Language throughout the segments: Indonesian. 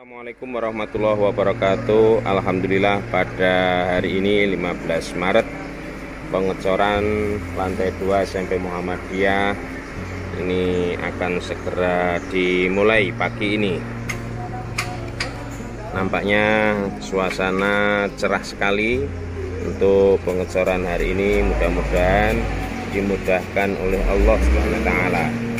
Assalamualaikum warahmatullahi wabarakatuh. Alhamdulillah pada hari ini 15 Maret Pengecoran lantai 2 SMP Muhammadiyah Ini akan segera dimulai pagi ini. Nampaknya suasana cerah sekali Untuk pengecoran hari ini. Mudah-mudahan dimudahkan oleh Allah Subhanahu wa taala.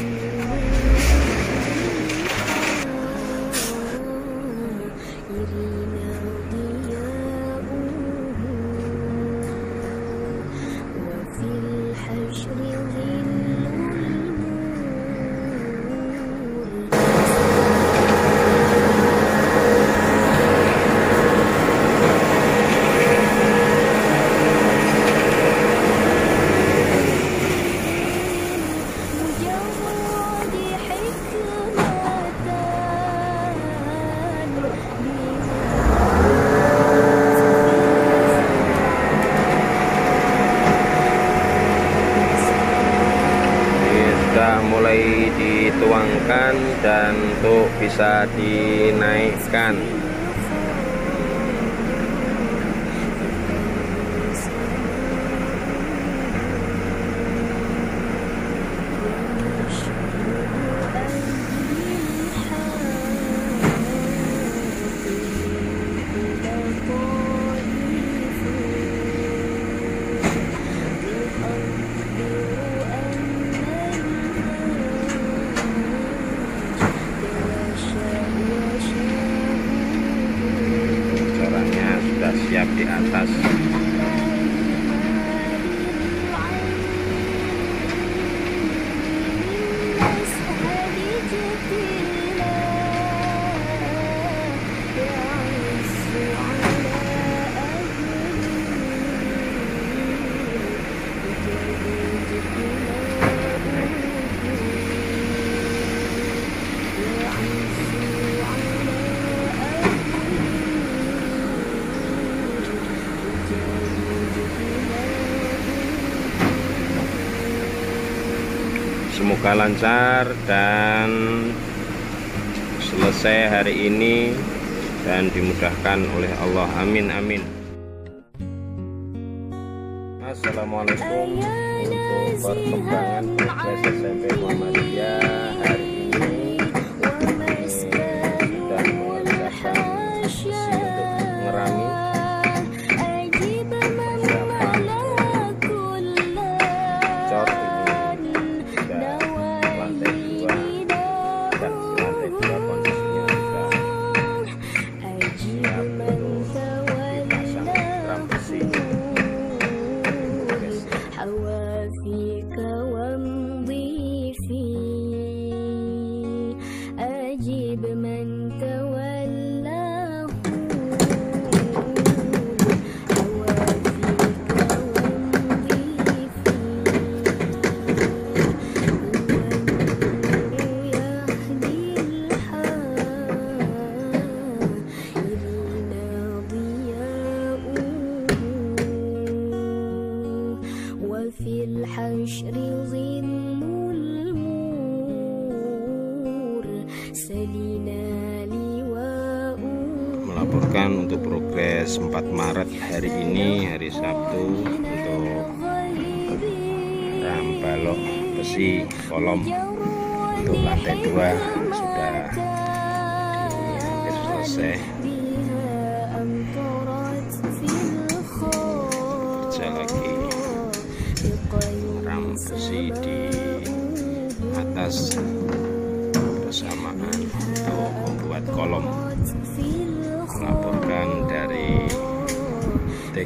Untuk bisa dinaikkan siap Semoga lancar dan selesai hari ini dan dimudahkan oleh Allah. Amin amin. Assalamualaikum untuk perkembangan progres SMP Muhammadiyah Uh. melaporkan untuk progres 4 Maret hari ini hari Sabtu untuk rambalok besi kolom untuk lantai 2 sudah selesai. Lagi. Ram besi di atas.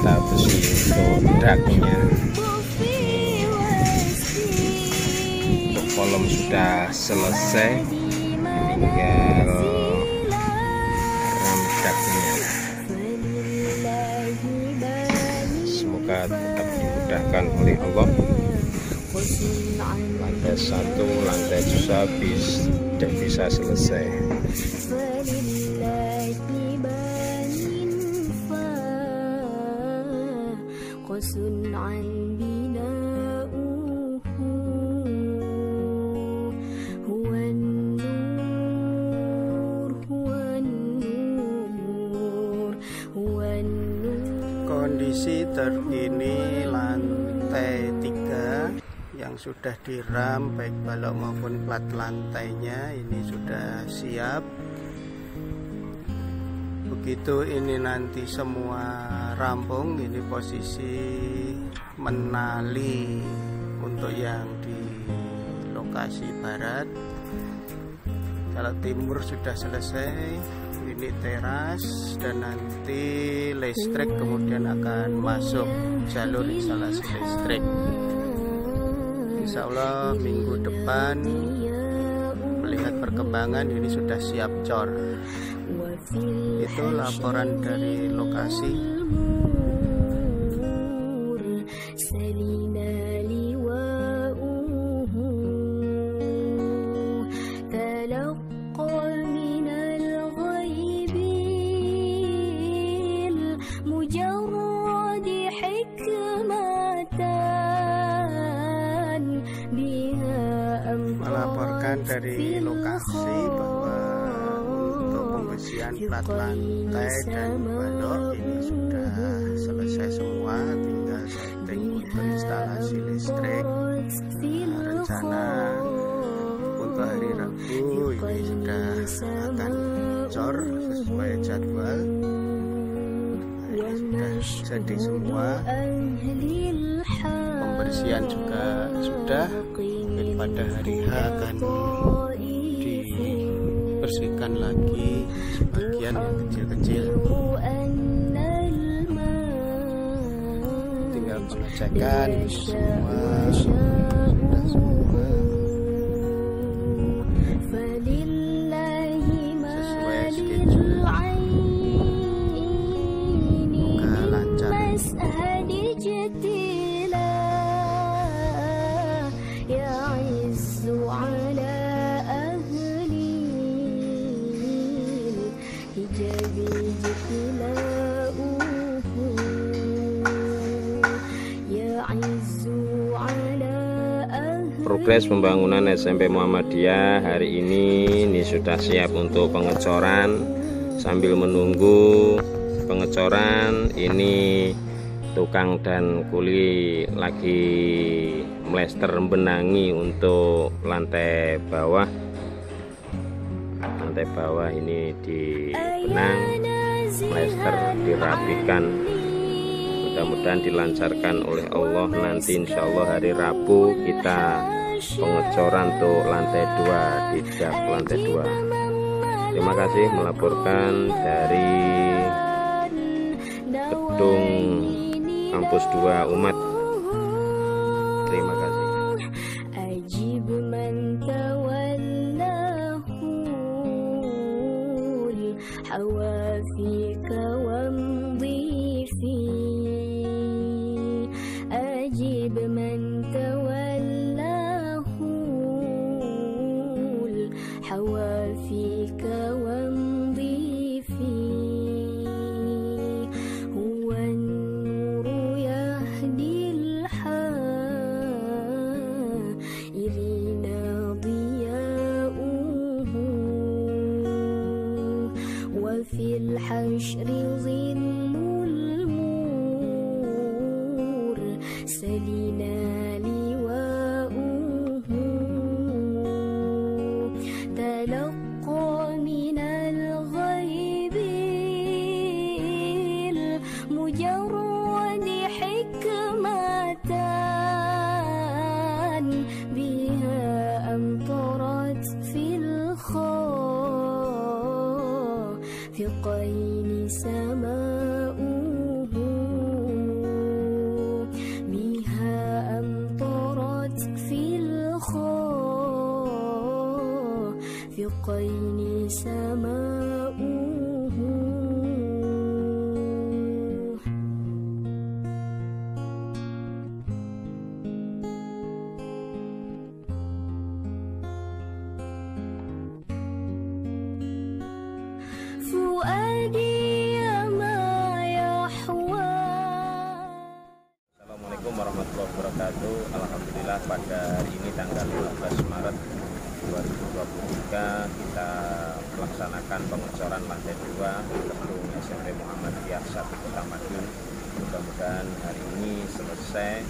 kita besi untuk dagunya untuk kolom sudah selesai. Tinggal ram dagunya semoga tetap dimudahkan oleh Allah. Lantai satu lantai dua dan bisa selesai. فاقص عن بناؤه هو النور هو النور هو النور Kondisi terkini lantai tiga yang sudah diram baik balok maupun plat lantainya ini sudah siap. Begitu ini nanti semua rampung ini posisi menali untuk yang di lokasi barat. Kalau timur sudah selesai, ini teras dan nanti listrik kemudian akan masuk jalur instalasi listrik. Insya Allah minggu depan melihat perkembangan ini sudah siap cor. Itu laporan dari lokasi. Plat lantai dan balok ini sudah selesai semua tinggal setting untuk instalasi listrik. Nah, rencana untuk hari Rabu ini sudah akan cor sesuai jadwal. Nah, jadi semua. Pembersihan juga sudah. Mungkin pada hari H akan dibersihkan lagi. Sebagian yang kecil-kecil. Tinggal pengecekan semua. Sudah semua progres pembangunan SMP Muhammadiyah hari ini ini sudah siap untuk pengecoran. Sambil menunggu pengecoran ini tukang dan kuli lagi mlester benangi untuk lantai bawah. Lantai bawah ini dibenang mlester dirapikan. Mudah-mudahan dilancarkan oleh Allah nanti insya Allah hari Rabu kita pengecoran untuk lantai 2 di dak lantai 2 terima kasih melaporkan dari gedung kampus 2 umat. Terima kasih وفي الحشر ظل المور سلينا لواؤه تلقى Assalamualaikum warahmatullahi wabarakatuh. Alhamdulillah pada hari ini tanggal 15 Maret 2023 kita melaksanakan pengecoran lantai 2 gedung SMP Muhammadiyah 1 Kota Madiun. Mudah-mudahan hari ini selesai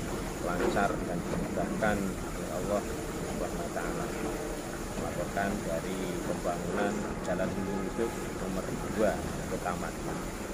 lancar dan dimudahkan oleh Allah Subhanahu melaporkan dari pembangunan Jalan Hulu Hidup nomor 2 Kota Madiun